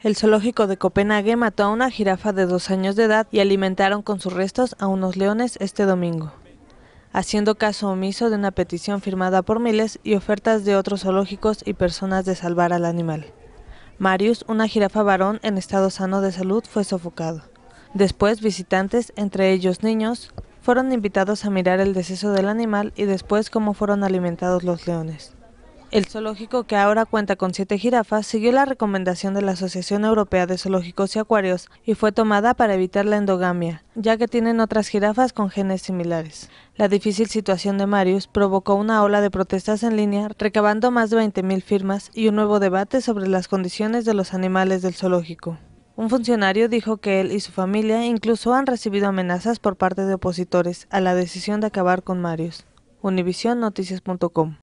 El zoológico de Copenhague mató a una jirafa de dos años de edad y alimentaron con sus restos a unos leones este domingo, haciendo caso omiso de una petición firmada por miles y ofertas de otros zoológicos y personas de salvar al animal. Marius, una jirafa varón en estado sano de salud, fue sofocado. Después, visitantes, entre ellos niños, fueron invitados a mirar el deceso del animal y después cómo fueron alimentados los leones. El zoológico, que ahora cuenta con siete jirafas, siguió la recomendación de la Asociación Europea de Zoológicos y Acuarios y fue tomada para evitar la endogamia, ya que tienen otras jirafas con genes similares. La difícil situación de Marius provocó una ola de protestas en línea, recabando más de 20.000 firmas y un nuevo debate sobre las condiciones de los animales del zoológico. Un funcionario dijo que él y su familia incluso han recibido amenazas por parte de opositores a la decisión de acabar con Marius. Univisionnoticias.com